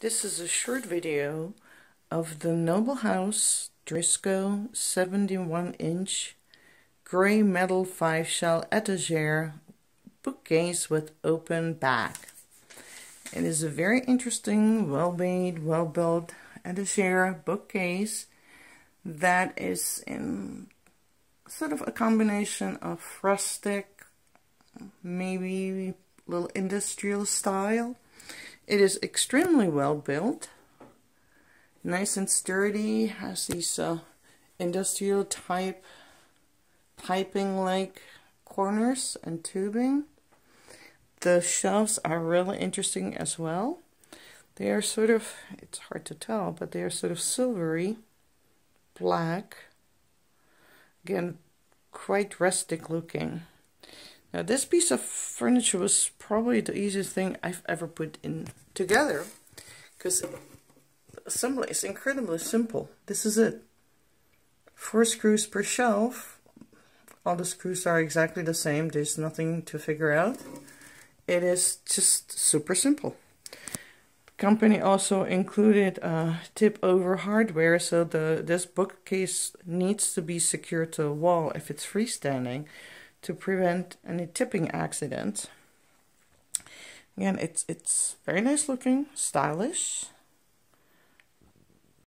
This is a short video of the Noble House Driscoe 71 inch grey metal 5 shell etagere bookcase with open back. It is a very interesting, well made, well built etagere bookcase that is in sort of a combination of rustic, maybe little industrial style it is extremely well built, nice and sturdy, has these uh, industrial type piping like corners and tubing. The shelves are really interesting as well. They are sort of, it's hard to tell, but they are sort of silvery, black. Again, quite rustic looking. Now this piece of furniture was probably the easiest thing I've ever put in together because assembly is incredibly simple. This is it. Four screws per shelf. All the screws are exactly the same. There's nothing to figure out. It is just super simple. The company also included uh, tip over hardware so the this bookcase needs to be secured to a wall if it's freestanding to prevent any tipping accidents. Again, it's it's very nice looking, stylish.